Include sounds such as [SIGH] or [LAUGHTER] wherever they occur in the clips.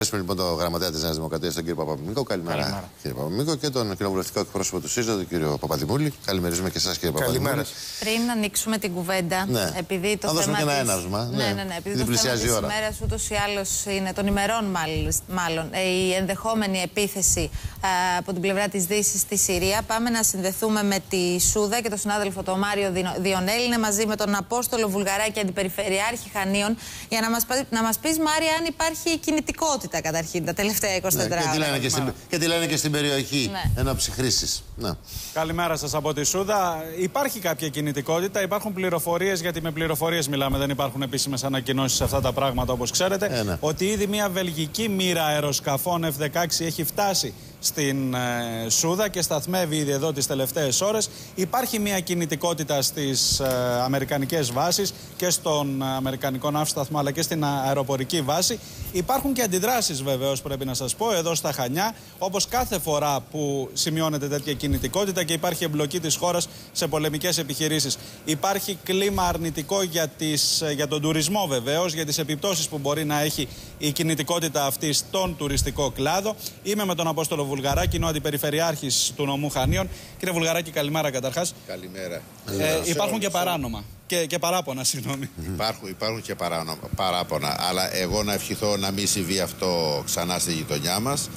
Ευχαριστούμε λοιπόν τον γραμματέα της Νέας Δημοκρατίας, τον κύριο Παπαμίκο. Καλημέρα, Καλημέρα. κύριε Παπαμίκο. Και τον κοινοβουλευτικό εκπρόσωπο του ΣΥΡΙΖΑ, τον κύριο Παπαδημούλη. Καλημερίζουμε και εσάς, κύριε Παπαδημούλη. Καλημέρα. Πριν ανοίξουμε την κουβέντα, Ναι. επειδή το Να δώσουμε θέμα και ένα της... έναυσμα. Ναι, Ναι. ναι, ναι. Επειδή Γιατί το θέμα πλησιάζει της η ώρα. ημέρας ούτως ή άλλως είναι των ημερών μάλλον, μάλλον ε, η ενδεχόμενη επίθεση α, από την πλευρά της Δύσης στη Συρία. Πάμε να συνδεθούμε με τη Σούδα και τον συνάδελφο τον Μάριο Δινο- Διονέλη. Είναι μαζί με τον Απόστολο Βουλγαράκη, Αντιπεριφερειάρχη Χανίων. Για να μας, πα- να μας πεις, Μάρια, αν υπάρχει κινητικότητα καταρχήν τα τελευταία 24 Ναι, και, τι ώρα. λένε και, στην, και τι λένε και στην περιοχή Ναι. εν ώψη χρήση. Ναι. Καλημέρα σας από τη Σούδα. Υπάρχει κάποια κινητικότητα, υπάρχουν πληροφορίες, γιατί με πληροφορίες μιλάμε, δεν υπάρχουν επίσημες ανακοινώσεις σε αυτά τα πράγματα όπως ξέρετε. Ε, ναι. Ότι ήδη μια βελγική μοίρα αεροσκαφών F-16 έχει φτάσει στην ε, Σούδα και σταθμεύει ήδη εδώ τις τελευταίες ώρες. Υπάρχει μια κινητικότητα στις ε, αμερικανικές βάσεις και στον ε, αμερικανικό ναύσταθμο αλλά και στην αεροπορική βάση. Υπάρχουν και αντιδράσεις βεβαίως, πρέπει να σας πω, εδώ στα Χανιά, όπως κάθε φορά που σημειώνεται τέτοια κινητικότητα και υπάρχει εμπλοκή της χώρας σε πολεμικές επιχειρήσεις. Υπάρχει κλίμα αρνητικό για, τις, για τον τουρισμό βεβαίως, για τις επιπτώσεις που μπορεί να έχει η κινητικότητα αυτή στον τουριστικό κλάδο. Είμαι με τον Απόστολο Βουλγαράκη, είναι ο αντιπεριφερειάρχης του νομού Χανίων. Κύριε Βουλγαράκη, καλημέρα καταρχάς. Καλημέρα. Ε, υπάρχουν και παράνομα. Και, και παράπονα, συγγνώμη. Υπάρχουν, υπάρχουν και παράνομα, παράπονα. Αλλά εγώ να ευχηθώ να μην συμβεί αυτό ξανά στη γειτονιά μας.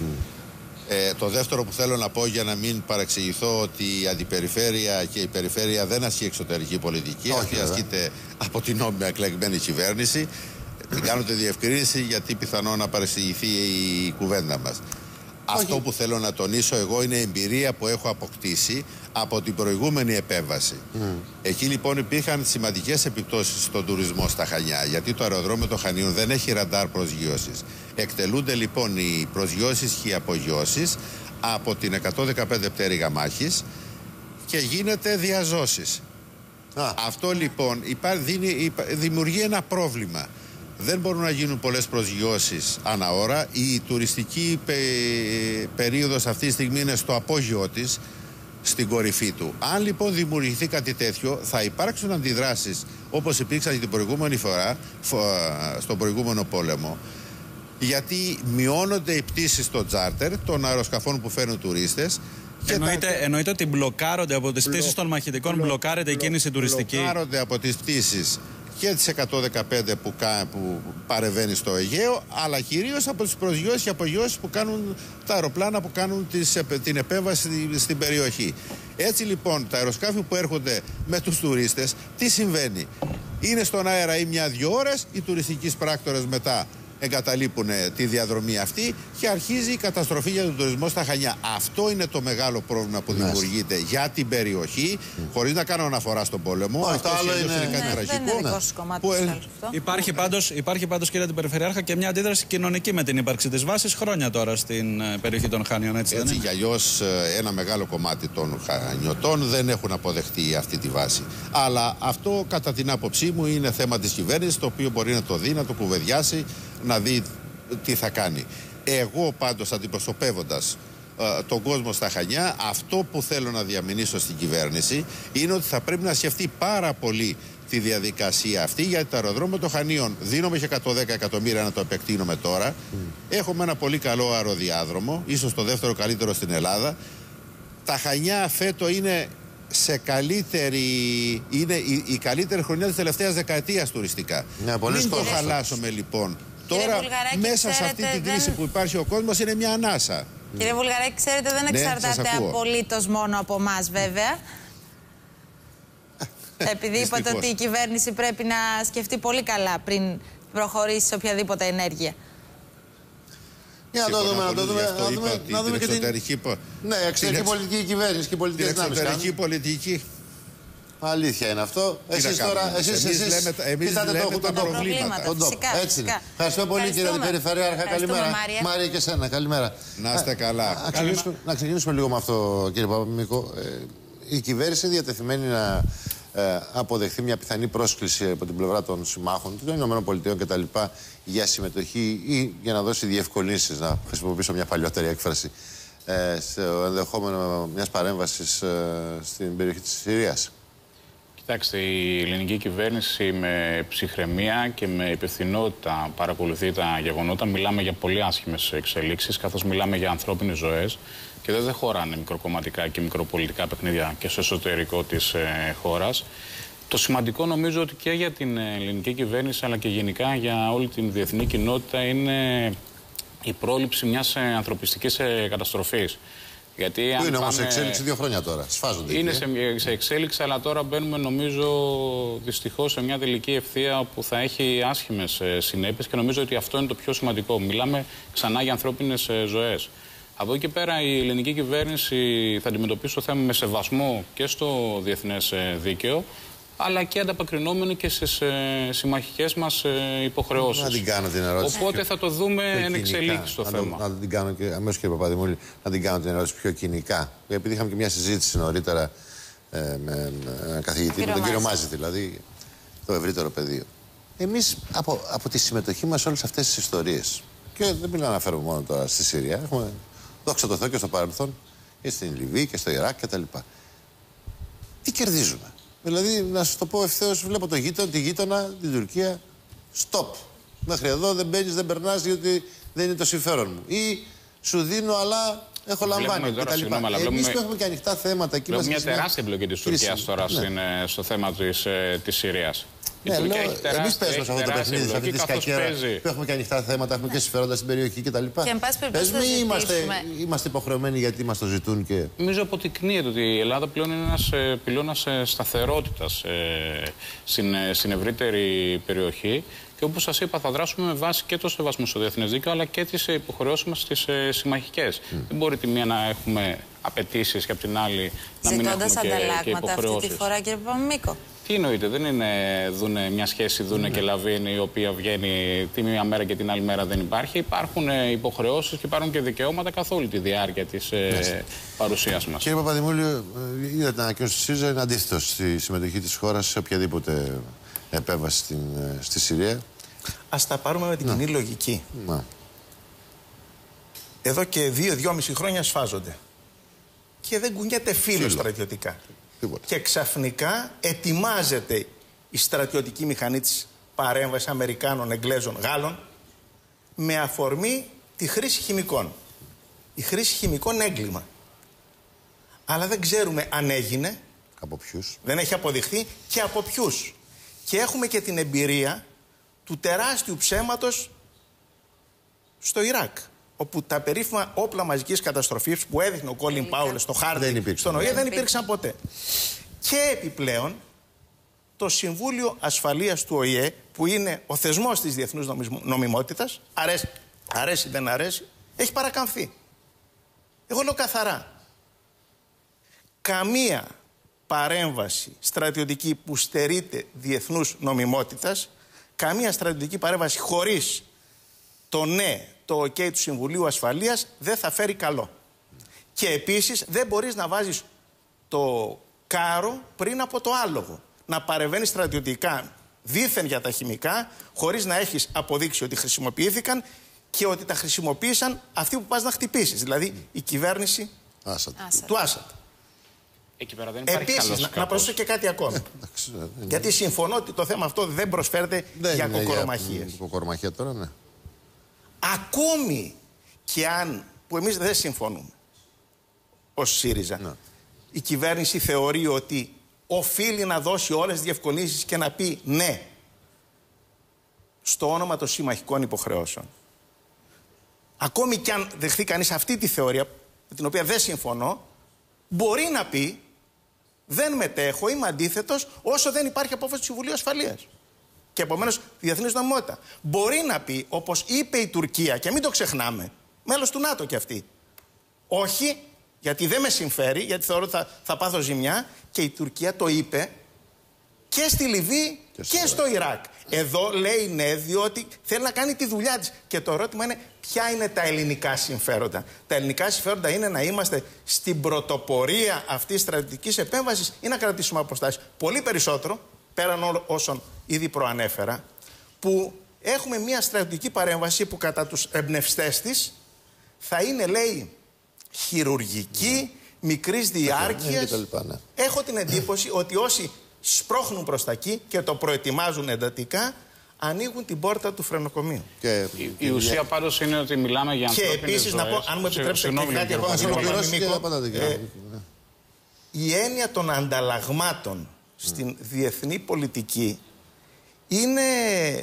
Ε, το δεύτερο που θέλω να πω για να μην παρεξηγηθώ ότι η αντιπεριφέρεια και η περιφέρεια δεν ασκεί εξωτερική πολιτική. Όχι, Αυτή βέβαια. ασκείται από την νόμια εκλεγμένη κυβέρνηση. Την κάνω τη διευκρίνηση γιατί πιθανόν να παρεξηγηθεί η κουβέντα μας. Αυτό που θέλω να τονίσω εγώ είναι η εμπειρία που έχω αποκτήσει από την προηγούμενη επέμβαση. Εκεί λοιπόν υπήρχαν σημαντικές επιπτώσεις στον τουρισμό στα Χανιά, γιατί το αεροδρόμιο των Χανίων δεν έχει ραντάρ προσγειώσεις. Εκτελούνται λοιπόν οι προσγειώσεις και οι απογειώσεις από την 115 πτέρυγα μάχης και γίνεται διαζώσεις. Α, Αυτό λοιπόν υπά- δίνει, υπά- δημιουργεί ένα πρόβλημα. Δεν μπορούν να γίνουν πολλές προσγειώσεις ανά ώρα. Η τουριστική πε, περίοδος αυτή τη στιγμή είναι στο απόγειό της, στην κορυφή του. Αν λοιπόν δημιουργηθεί κάτι τέτοιο, θα υπάρξουν αντιδράσεις όπως υπήρξαν και την προηγούμενη φορά, φο- στον προηγούμενο πόλεμο, γιατί μειώνονται οι πτήσεις στο τσάρτερ των αεροσκαφών που φέρνουν τουρίστες και τα- Εννοείται, εννοείται ότι μπλοκάρονται από τις πτήσεις των μαχητικών, μπλοκάρεται η κίνηση τουριστική. Μπλοκάρονται από τις πτήσεις και τις 115 που, κα- που παρεβαίνει στο Αιγαίο, αλλά κυρίως από τις προσγειώσεις και απογειώσεις που κάνουν τα αεροπλάνα που κάνουν τις, επε- την επέμβαση στη- στην περιοχή. Έτσι λοιπόν τα αεροσκάφη που έρχονται με τους τουρίστες, τι συμβαίνει; Είναι στον αέρα ή μια-δυο ώρες, οι τουριστικοί πράκτορες μετά εγκαταλείπουν ε, τη διαδρομή αυτή και αρχίζει η καταστροφή για τον τουρισμό στα Χανιά. Αυτό είναι το μεγάλο πρόβλημα που δημιουργείται για την περιοχή, χωρίς να κάνω αναφορά στον πόλεμο. Όχι, Αυτό το άλλο συνήθως είναι- κάτι Ναι, δεν τραγικό. είναι δικό σου κομμάτι Που, ε, του άλλου αυτό. Υπάρχει πάντως, υπάρχει πάντως κύριε Αντιπεριφερειάρχα και μια αντίδραση κοινωνική με την ύπαρξη της βάσης χρόνια τώρα στην ε, περιοχή των Χάνιων, έτσι, Έτσι δεν κι είναι. αλλιώ ένα μεγάλο κομμάτι των χανιωτών δεν έχουν αποδεχτεί αυτή τη βάση. Αλλά αυτό κατά την άποψή μου είναι θέμα της κυβέρνησης το οποίο μπορεί να το δει, να το κουβεντιάσει, να δει τι θα κάνει. Εγώ πάντως αντιπροσωπεύοντας ε, τον κόσμο στα Χανιά, αυτό που θέλω να διαμηνήσω στην κυβέρνηση είναι ότι θα πρέπει να σκεφτεί πάρα πολύ τη διαδικασία αυτή γιατί το αεροδρόμιο των Χανίων δίνουμε και 110 εκατομμύρια να το επεκτείνουμε τώρα. Έχουμε ένα πολύ καλό αεροδιάδρομο, ίσως το δεύτερο καλύτερο στην Ελλάδα. Τα Χανιά φέτο είναι σε καλύτερη, είναι η, η καλύτερη χρονιά της τελευταίας δεκαετίας τουριστικά. Ναι, πολλές Μην το κόσμος. χαλάσουμε λοιπόν. Κύριε Τώρα Βουλγαράκη, μέσα σε αυτή ξέρετε, την κρίση δεν- που υπάρχει ο κόσμος είναι μια ανάσα. Κύριε Βουλγαράκη, ξέρετε, δεν Ναι, εξαρτάται σας ακούω. απολύτως μόνο από εμά, βέβαια. Επειδή είπατε Δυστυχώς. ότι η κυβέρνηση πρέπει να σκεφτεί πολύ καλά πριν προχωρήσει σε οποιαδήποτε ενέργεια. Για να το Συμφωνώ δούμε, να το πολύ, δούμε. γι' αυτό Να είπα δούμε, ότι να δούμε την και την. εξωτερική πο- Ναι, εξωτερική την εξ- πολιτική κυβέρνηση και οι πολιτικές Την δυνάμεις. εξωτερική πολιτική Αλήθεια είναι αυτό. Τι να Εσείς κάνουμε τώρα. εμείς. Εσείς, Εμείς εσείς λέμε τα- εμείς κοιτάτε λέμε το, τα το, προβλήματα. τον τόπο. Φυσικά, Έτσι είναι. φυσικά. Ευχαριστώ πολύ κύριε Ευχαριστούμε. Αντιπεριφερειάρχα. Ευχαριστούμε, Καλημέρα. Μάρια. Μάρια και σένα. Καλημέρα. Να είστε καλά. Να ξεκινήσουμε, να ξεκινήσουμε λίγο με αυτό, κύριε Παπαμίκο. Ε, η κυβέρνηση είναι διατεθειμένη να ε, αποδεχθεί μια πιθανή πρόσκληση από την πλευρά των συμμάχων των ΗΠΑ κτλ. για συμμετοχή ή για να δώσει διευκολύνσεις, να χρησιμοποιήσω μια παλιότερη έκφραση, ε, στο ενδεχόμενο μιας παρέμβασης στην περιοχή της Συρίας. Κοιτάξτε, η ελληνική κυβέρνηση με ψυχραιμία και με υπευθυνότητα παρακολουθεί τα γεγονότα. Μιλάμε για πολύ άσχημες εξελίξεις, καθώς μιλάμε για ανθρώπινες ζωές και δεν χωράνε μικροκομματικά και μικροπολιτικά παιχνίδια και στο εσωτερικό της ε, χώρας. Το σημαντικό νομίζω ότι και για την ελληνική κυβέρνηση αλλά και γενικά για όλη την διεθνή κοινότητα είναι η πρόληψη μιας ανθρωπιστικής ε, καταστροφής. Γιατί Πού είναι όμως σε εξέλιξη δύο χρόνια τώρα, σφάζονται. Είναι σε, σε εξέλιξη, αλλά τώρα μπαίνουμε νομίζω δυστυχώς σε μια τελική ευθεία που θα έχει άσχημες συνέπειες και νομίζω ότι αυτό είναι το πιο σημαντικό. Μιλάμε ξανά για ανθρώπινες ζωές. Από εκεί και πέρα η ελληνική κυβέρνηση θα αντιμετωπίσει το θέμα με σεβασμό και στο διεθνές ε, δίκαιο αλλά και ανταποκρινόμενοι και στις ε, συμμαχικές μας ε, υποχρεώσεις. Να την κάνω την ερώτηση. Οπότε θα το δούμε εν εξελίξει το θέμα. Να την κάνω και αμέσως κύριε Παπαδημούλη, να την κάνω την ερώτηση πιο κοινικά. Επειδή είχαμε και μια συζήτηση νωρίτερα ε, με έναν καθηγητή, με τον κύριο Μάζη δηλαδή, το ευρύτερο πεδίο. Εμείς από, από τη συμμετοχή μας σε όλες αυτές τις ιστορίες, και δεν μιλάω να αναφέρομαι μόνο τώρα στη Συρία, έχουμε δόξα τω Θεώ και στο παρελθόν και στην Λιβύη και στο Ιράκ κτλ. Τι κερδίζουμε; Δηλαδή, να σου το πω ευθέως, βλέπω το γείτονα, τη γείτονα, την Τουρκία. Stop. Μέχρι εδώ δεν μπαίνεις, δεν περνάς, διότι δεν είναι το συμφέρον μου. Ή σου δίνω, αλλά έχω λαμβάνει. Τώρα, συγγνώμη, αλλά Εμείς που έχουμε και ανοιχτά θέματα εκεί Βλέπουμε μια τεράστια εμπλοκή της Τουρκίας τώρα ναι. στο θέμα της ε, Συρίας. Ναι, λέω, εμείς παίζουμε σε αυτό το παιχνίδι, σε αυτή τη σκακέρα που έχουμε και ανοιχτά θέματα, έχουμε και συμφέροντα στην περιοχή κτλ. Και εν πάση περιπτώσει. είμαστε, είμαστε υποχρεωμένοι γιατί μας το ζητούν και. Νομίζω αποδεικνύεται ότι η Ελλάδα πλέον είναι ένας ε, πυλώνας ε, σταθερότητας ε, στην, στην ευρύτερη περιοχή. Και όπως σας είπα, θα δράσουμε με βάση και το σεβασμό στο διεθνές δίκαιο, αλλά και τις υποχρεώσεις μας στις συμμαχικές. Δεν μπορεί τη μία να έχουμε απαιτήσεις και από την άλλη να μην έχουμε και, ανταλλάγματα αυτή τη φορά, κύριε Παπαμίκο. Τι εννοείται, δεν είναι δούνε, μια σχέση δούνε και λαβίνη η οποία βγαίνει τη μία μέρα και την άλλη μέρα δεν υπάρχει. Υπάρχουν ε, υποχρεώσεις και υπάρχουν και δικαιώματα καθ' όλη τη διάρκεια της ε, παρουσίας μας. Κύριε Παπαδημούλη, ε, είδατε την ανακοίνωση τη ΣΥΡΙΖΑ είναι αντίθετο στη συμμετοχή της χώρας σε οποιαδήποτε επέμβαση στην, ε, στη Συρία. Α τα πάρουμε με την κοινή λογική. Να. Εδώ και δύο-δυόμιση χρόνια σφάζονται. Και δεν κουνιέται φίλο στρατιωτικά. Και ξαφνικά ετοιμάζεται η στρατιωτική μηχανή της παρέμβασης Αμερικάνων, Εγγλέζων, Γάλλων με αφορμή τη χρήση χημικών. Η χρήση χημικών έγκλημα. Αλλά δεν ξέρουμε αν έγινε. Από ποιους. Δεν έχει αποδειχθεί και από ποιους. Και έχουμε και την εμπειρία του τεράστιου ψέματος στο Ιράκ όπου τα περίφημα όπλα μαζικής καταστροφής που έδειχνε ο Κόλιν Πάουλ στο χάρτη στον ΟΗΕ δεν υπήρξαν ποτέ. Και επιπλέον το Συμβούλιο Ασφαλείας του ΟΗΕ, που είναι ο θεσμός της διεθνούς νομιμότητας, αρέσει, αρέσει δεν αρέσει, έχει παρακαμφθεί. Εγώ λέω καθαρά. Καμία παρέμβαση στρατιωτική που στερείται διεθνούς νομιμότητας, καμία στρατιωτική παρέμβαση χωρίς το ναι το OK του Συμβουλίου Ασφαλείας δεν θα φέρει καλό. Και επίσης δεν μπορείς να βάζεις το κάρο πριν από το άλογο. Να παρεμβαίνεις στρατιωτικά δίθεν για τα χημικά, χωρίς να έχεις αποδείξει ότι χρησιμοποιήθηκαν και ότι τα χρησιμοποίησαν αυτοί που πας να χτυπήσεις. Δηλαδή η κυβέρνηση του Άσαντ. Εκεί πέρα δεν υπάρχει Επίσης, να, να προσθέσω και κάτι ακόμα. [LAUGHS] Γιατί συμφωνώ ότι το θέμα αυτό δεν προσφέρεται για κοκορομαχίες. Για κοκορομαχία τώρα, ναι. Ακόμη και αν, που εμείς δεν συμφωνούμε ως ΣΥΡΙΖΑ, ναι. η κυβέρνηση θεωρεί ότι οφείλει να δώσει όλες τις διευκολύνσεις και να πει ναι στο όνομα των συμμαχικών υποχρεώσεων. Ακόμη και αν δεχθεί κανείς αυτή τη θεωρία, με την οποία δεν συμφωνώ, μπορεί να πει δεν μετέχω, είμαι αντίθετος όσο δεν υπάρχει απόφαση του Συμβουλίου Ασφαλείας και επομένως διεθνής νομιμότητα. Μπορεί να πει, όπως είπε η Τουρκία, και μην το ξεχνάμε, μέλος του ΝΑΤΟ κι αυτή. Όχι, γιατί δεν με συμφέρει, γιατί θεωρώ ότι θα, θα πάθω ζημιά. Και η Τουρκία το είπε και στη Λιβύη και, στο Ιράκ. Εδώ λέει ναι, διότι θέλει να κάνει τη δουλειά της. Και το ερώτημα είναι ποια είναι τα ελληνικά συμφέροντα; Τα ελληνικά συμφέροντα είναι να είμαστε στην πρωτοπορία αυτής της στρατιωτικής επέμβασης ή να κρατήσουμε αποστάσεις. Πολύ περισσότερο πέραν όσων ήδη προανέφερα, που έχουμε μια στρατιωτική παρέμβαση που κατά τους εμπνευστές της θα είναι, λέει, χειρουργική, ναι. μικρής διάρκειας. Ναι. Έχω την εντύπωση ότι όσοι σπρώχνουν προς τα εκεί και το προετοιμάζουν εντατικά, ανοίγουν την πόρτα του φρενοκομείου. Και η, η ουσία πάντως είναι ότι μιλάμε για ανθρώπινες Και επίσης να πω, αν μου επιτρέψετε και κάτι ακόμα ε, η έννοια των ανταλλαγμάτων στην διεθνή πολιτική είναι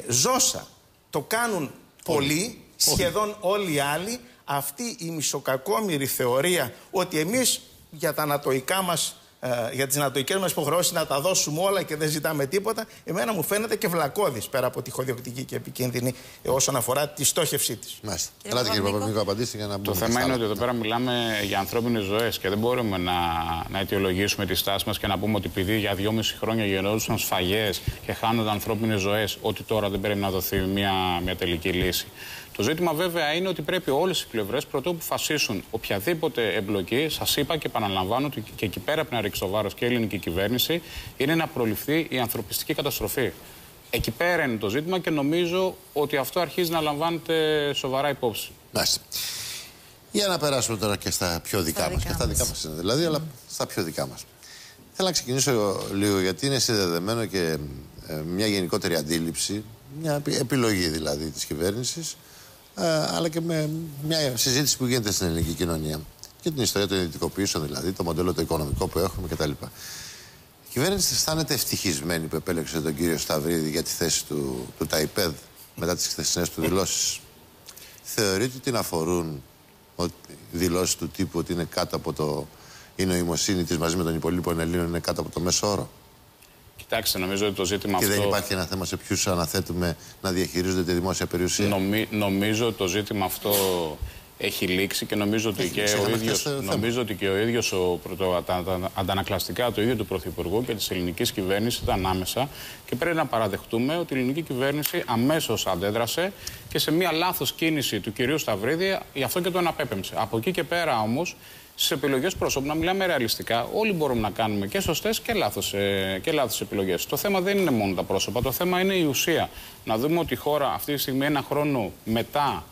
ζώσα. Το κάνουν πολλοί, σχεδόν όλοι οι άλλοι, αυτή η μισοκακόμηρη θεωρία ότι εμείς για τα ανατοϊκά μας ε, για τις ανατοικέ μας υποχρεώσεις να τα δώσουμε όλα και δεν ζητάμε τίποτα, εμένα μου φαίνεται και βλακώδης πέρα από τη χωδιοκτική και επικίνδυνη ε, όσον αφορά τη στόχευσή της. Μάλιστα. Ελάτε κύριε Παπαδημίκο, απαντήστε για να Το θέμα είναι ότι εδώ πέρα μιλάμε για ανθρώπινες ζωές και δεν μπορούμε να, να αιτιολογήσουμε τη στάση μας και να πούμε ότι επειδή για δυόμιση χρόνια γινόντουσαν σφαγές και χάνονταν ανθρώπινες ζωές, ότι τώρα δεν πρέπει να δοθεί μια, μια τελική λύση. Το ζήτημα βέβαια είναι ότι πρέπει όλες οι πλευρές πρωτού αποφασίσουν οποιαδήποτε εμπλοκή, σας είπα και επαναλαμβάνω ότι και εκεί πέρα πρέπει να ρίξει το βάρος και η ελληνική κυβέρνηση, είναι να προληφθεί η ανθρωπιστική καταστροφή. Εκεί πέρα είναι το ζήτημα και νομίζω ότι αυτό αρχίζει να λαμβάνεται σοβαρά υπόψη. Μάλιστα. Για να περάσουμε τώρα και στα πιο δικά μας. Και στα δικά μας είναι δηλαδή, αλλά στα πιο δικά μας. Θέλω να ξεκινήσω λίγο γιατί είναι συνδεδεμένο και ε, μια γενικότερη αντίληψη, μια επιλογή δηλαδή της κυβέρνησης ε, αλλά και με μια συζήτηση που γίνεται στην ελληνική κοινωνία. Και την ιστορία των ιδιωτικοποιήσεων, δηλαδή, το μοντέλο το οικονομικό που έχουμε κτλ. Η κυβέρνηση αισθάνεται ευτυχισμένη που επέλεξε τον κύριο Σταυρίδη για τη θέση του, του ΤΑΙΠΕΔ μετά τις χθεσινές του δηλώσεις. Θεωρείτε ότι την αφορούν ότι οι δηλώσεις του τύπου ότι είναι κάτω από το. η νοημοσύνη της μαζί με τον υπολείπων Ελλήνων είναι κάτω από το μέσο όρο. Κοιτάξτε, νομίζω ότι το ζήτημα και αυτό. Και δεν υπάρχει ένα θέμα σε ποιους αναθέτουμε να διαχειρίζονται τη δημόσια περιουσία. Νομι... Νομίζω ότι το ζήτημα αυτό έχει λήξει και νομίζω ότι, και ο, ίδιος, νομίζω ότι και ο ίδιος ο, το, τα, τα, αντανακλαστικά του ίδιου του Πρωθυπουργού και της ελληνικής κυβέρνησης ήταν άμεσα και πρέπει να παραδεχτούμε ότι η ελληνική κυβέρνηση αμέσως αντέδρασε και σε μια λάθος κίνηση του κυρίου Σταυρίδη γι' αυτό και τον απέπεμψε. Από εκεί και πέρα όμως στις επιλογές προσώπου, να μιλάμε ρεαλιστικά, όλοι μπορούμε να κάνουμε και σωστές και λάθος ε, και λάθος επιλογές. Το θέμα δεν είναι μόνο τα πρόσωπα, το θέμα είναι η ουσία. Να δούμε ότι η χώρα αυτή τη στιγμή, ένα χρόνο μετά,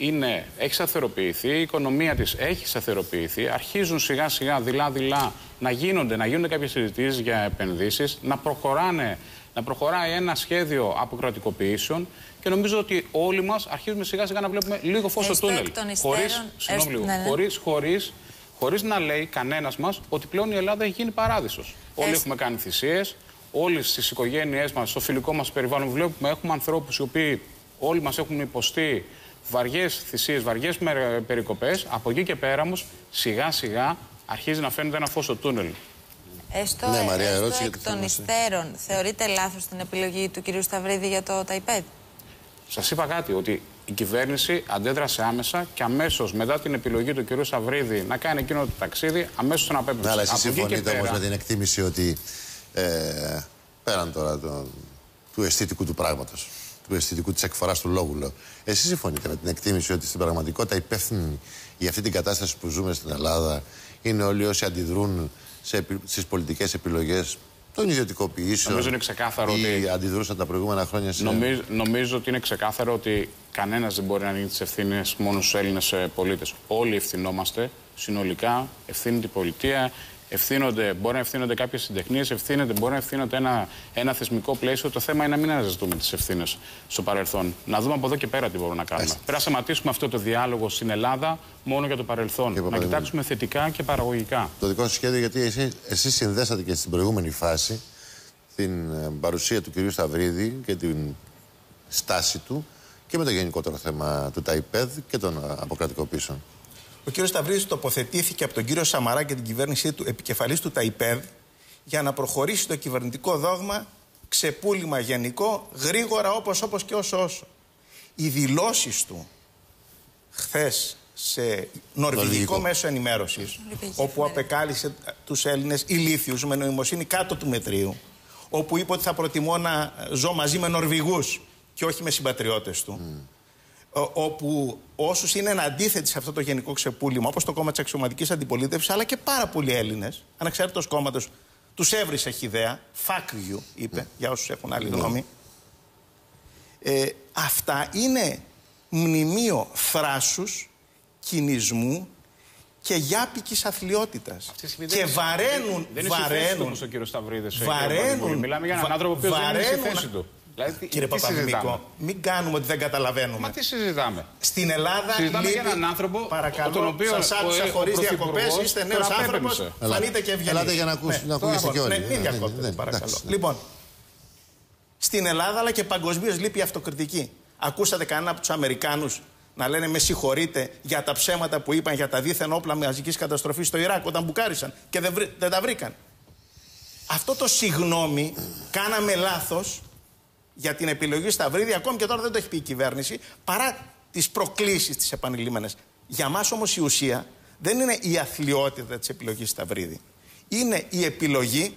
είναι, έχει σταθεροποιηθεί, η οικονομία της έχει σταθεροποιηθεί, αρχίζουν σιγά σιγά δειλά-δειλά να γίνονται, να γίνονται κάποιες συζητήσεις για επενδύσεις, να προχωράνε να προχωράει ένα σχέδιο αποκρατικοποιήσεων και νομίζω ότι όλοι μας αρχίζουμε σιγά σιγά να βλέπουμε λίγο φως στο τούνελ. Χωρίς, συγγνώμη, ναι, ναι. χωρίς, χωρίς χωρίς να λέει κανένας μας ότι πλέον η Ελλάδα έχει γίνει παράδεισος. Όλοι έχουμε κάνει θυσίες, όλοι στι οικογένειές μας, στο φιλικό μας περιβάλλον βλέπουμε, έχουμε ανθρώπους οι οποίοι όλοι μας έχουν υποστεί βαριές θυσίες, βαριές περικοπές. Από εκεί και πέρα όμως σιγά σιγά αρχίζει να φαίνεται ένα φως στο τούνελ. Έστω, ναι, Μαρία, έστω εκ των υστέρων, θεωρείτε λάθος την επιλογή του κ. Σταυρίδη για το ΤΑΙΠΕΔ. Σας είπα κάτι, ότι η κυβέρνηση αντέδρασε άμεσα και αμέσως μετά την επιλογή του κ. Σαβρίδη να κάνει εκείνο το ταξίδι, αμέσως τον απέπεψε. Ναι, αλλά εσείς συμφωνείτε όμως με την εκτίμηση ότι ε, πέραν τώρα το, του αισθητικού του πράγματος, του αισθητικού της εκφοράς του λόγου, λέω. Εσεί συμφωνείτε με την εκτίμηση ότι στην πραγματικότητα υπεύθυνοι για αυτή την κατάσταση που ζούμε στην Ελλάδα είναι όλοι όσοι αντιδρούν στις πολιτικές επιλογές των ιδιωτικοποιήσεων. Νομίζω είναι ξεκάθαρο ότι. αντιδρούσαν τα προηγούμενα χρόνια σε. Νομίζω, νομίζω ότι είναι ξεκάθαρο ότι κανένας δεν μπορεί να ανοίγει τις ευθύνες μόνο στους Έλληνες πολίτες. Όλοι ευθυνόμαστε συνολικά, ευθύνει την πολιτεία, ευθύνονται, μπορεί να ευθύνονται κάποιες συντεχνίες, ευθύνεται, μπορεί να ευθύνονται ένα, ένα θεσμικό πλαίσιο. Το θέμα είναι να μην αναζητούμε τις ευθύνες στο παρελθόν. Να δούμε από εδώ και πέρα τι μπορούμε να κάνουμε. Πρέπει να σταματήσουμε αυτό το διάλογο στην Ελλάδα μόνο για το παρελθόν. να κοιτάξουμε θετικά και παραγωγικά. Το δικό σας σχέδιο, γιατί εσεί εσείς συνδέσατε και στην προηγούμενη φάση την ε, παρουσία του κυρίου Σταυρίδη και την στάση του και με το γενικότερο θέμα του ΤΑΙΠΕΔ και των ε, αποκρατικοποίησεων. Ο κύριος Σταυρίδης τοποθετήθηκε από τον κύριο Σαμαρά και την κυβέρνησή του επικεφαλής του ΤΑΙΠΕΔ για να προχωρήσει το κυβερνητικό δόγμα ξεπούλημα γενικό, γρήγορα όπως όπως και όσο όσο. Οι δηλώσεις του χθες σε νορβηγικό μέσο ενημέρωσης, όπου απεκάλυψε τους Έλληνες ηλίθιους με νοημοσύνη κάτω του μετρίου, όπου είπε ότι θα προτιμώ να ζω μαζί με Νορβηγούς και όχι με συμπατριώτες του όπου όσους είναι αντίθετοι σε αυτό το γενικό ξεπούλημα, όπως το κόμμα της αξιωματικής αντιπολίτευσης, αλλά και πάρα πολλοί Έλληνες, ανεξάρτητος κόμματος, τους έβρισε ιδέα. Fuck you, είπε, για όσους έχουν άλλη γνώμη. Ε, αυτά είναι μνημείο θράσους, κινησμού και γιάπικης αθλειότητας. Αυτή τη στιγμή Και δεν- βαραίνουν, Δεν είναι στη θέση του βαραίνουν, όπως ο κύριος Σταυρίδης. βαραίνουν, Μιλάμε για έναν βα- άνθρωπο που δεν είναι στη βαραίνουν- θέση του. Δηλαδή, τι- Κύριε τι συζητάμε; Παπαδημικό, μην κάνουμε ότι δεν καταλαβαίνουμε. Μα τι συζητάμε; Στην Ελλάδα Συζητάμε για λείπει- έναν άνθρωπο, Παρακαλώ, τον οποίο σας άκουσα ο- ο χωρίς Πρωθυπουργός διακοπές, είστε νέος άνθρωπος, παραπέμπησε. φανείτε και ευγενείς. Ελάτε για να ακούς- να ακούγεστε Λοιπόν, και όλοι. Ναι, μην Ε, διακόπτετε, δεν- παρακαλώ. εντάξει, ναι. Λοιπόν, στην Ελλάδα αλλά και παγκοσμίως λείπει η αυτοκριτική. Ακούσατε κανένα από τους Αμερικάνους να λένε με συγχωρείτε για τα ψέματα που είπαν για τα δίθεν όπλα μαζικής καταστροφής στο Ιράκ όταν μπουκάρισαν και δεν, βρή- δεν τα βρήκαν. Αυτό το συγγνώμη κάναμε λάθος για την επιλογή Σταυρίδη, ακόμη και τώρα δεν το έχει πει η κυβέρνηση, παρά τις προκλήσεις τις επανειλημμένε. Για μας όμως η ουσία δεν είναι η αθλειότητα της επιλογής Σταυρίδη. Είναι η επιλογή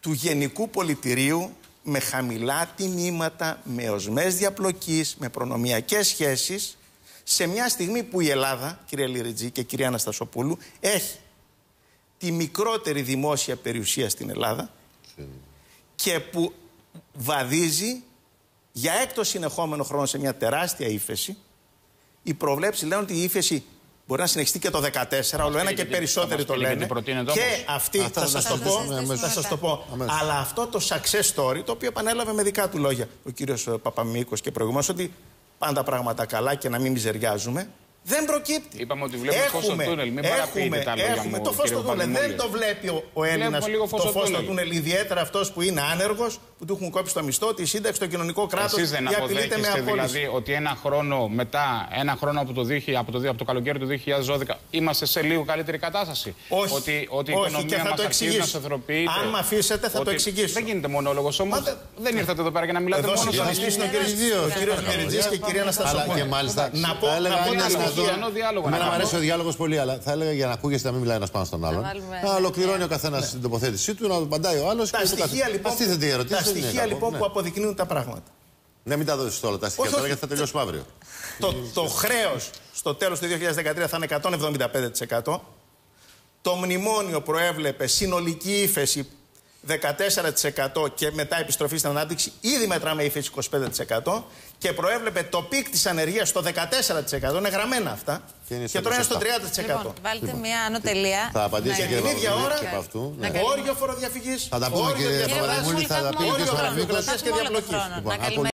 του Γενικού Πολιτηρίου με χαμηλά τιμήματα, με οσμές διαπλοκής, με προνομιακές σχέσεις, σε μια στιγμή που η Ελλάδα, κύριε Λιριτζή και κυρία Αναστασοπούλου, έχει τη μικρότερη δημόσια περιουσία στην Ελλάδα και που βαδίζει για έκτο συνεχόμενο χρόνο σε μια τεράστια ύφεση. Οι προβλέψεις λένε ότι η ύφεση μπορεί να συνεχιστεί και το 2014, όλο ένα πει και και- περισσότεροι θα μας το πει και τι λένε. προτείνεται Και όμως. αυτή, Αυτά θα θα σας τα το πω, συζητήσουμε θα σας το πω. Αμέσως. Αλλά αυτό το success story, το οποίο επανέλαβε με δικά του λόγια ο κύριος ε, Παπαμίκος και προηγουμένως, ότι πάντα πράγματα καλά και να μην μιζεριάζουμε, δεν προκύπτει. Είπαμε ότι βλέπουμε φως στο τούνελ. Μην παραποιείτε τα λόγια έχουμε μου, το φως κύριε στο τούνελ. Παπαδημούλη. Δεν το βλέπει ο, ο Έλληνας Βλέπουμε λίγο το φως φως στο στο τούνελ. τούνελ. Ιδιαίτερα αυτός που είναι άνεργος, που του έχουν κόψει το μισθό, τη σύνταξη, το κοινωνικό κράτος. Εσείς δεν αποδέχεστε δηλαδή ότι ένα χρόνο μετά, ένα χρόνο από το, 2000, από το, από το καλοκαίρι του 2012 είμαστε σε λίγο καλύτερη κατάσταση; Όχι. Ότι, ότι η Όχι, οικονομία και θα μας το αρχίζει να εξηγήσω. σταθεροποιείται; Αν με αφήσετε, θα το Ότι εξηγήσω. Δεν γίνεται μονόλογος όμως. Μα Δεν ήρθατε εδώ πέρα για να μιλάτε Εδώ μόνος σας. συντονιστής είναι ο κύριος- Ιδίως. ο κύριος Μεριτζής και η κυρία Αλλά Αναστασοπούλου. και μάλιστα. Να πω, θα έλεγα, να πω αν τα είναι στοιχεία. δυνατόν- Εννοώ διάλογο, Εμένα να μου κάνω. αρέσει ο διάλογος πολύ, αλλά θα έλεγα για να ακούγεστε να μην μιλάει ένας πάνω στον άλλον. βάλουμε- Να ναι, ολοκληρώνει ναι. ο καθένας την τοποθέτησή του, να απαντάει ο άλλος. Τα στοιχεία λοιπόν, Αστίθετη η ερώτηση. τα δεν είναι στοιχεία, κακό, λοιπόν ναι. που αποδεικνύουν τα πράγματα. Ναι, μην τα δώσεις όλα τα στοιχεία Όχι, τώρα όχι. γιατί θα τελειώσουμε αύριο. το, το χρέος στο τέλος του 2013 θα είναι 175%. Το μνημόνιο προέβλεπε συνολική ύφεση 14% και μετά επιστροφή στην ανάπτυξη. Ήδη μετράμε ύφεση 25% και προέβλεπε το peak της ανεργίας στο 14%. Είναι γραμμένα αυτά. Και είναι Και στο τώρα είναι στο 27. 30%. Λοιπόν, βάλτε μια άνω τελεία. Θα απαντήσει Να- και την ίδια Παπαδημούλη ώρα και από αυτού. να ναι. καλή- Όριο φοροδιαφυγής. Θα τα πούμε όριο κύριε διαφοράς, Παπαδημούλη, θα τα πει ο Κύριε κ. Παπαδημούλη,